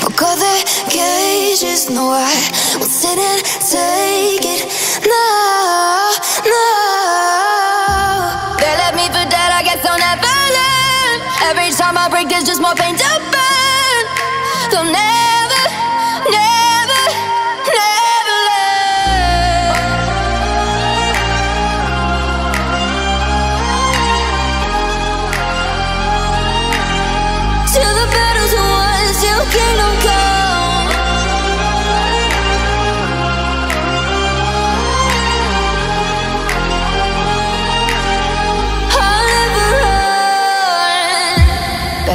broke all their cages No, I won't sit and take it No, no They left me for dead, I guess I'll never learn. Every time I break, there's just more pain to burn. They'll never, never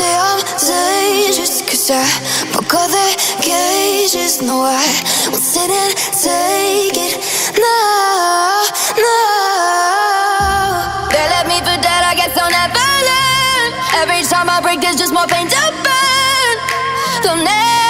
Say I'm dangerous cause I broke all their cages No, I won't sit and take it. No, no. They left me for dead, I guess I'll never learn. Every time I break, there's just more pain to burn. They'll never,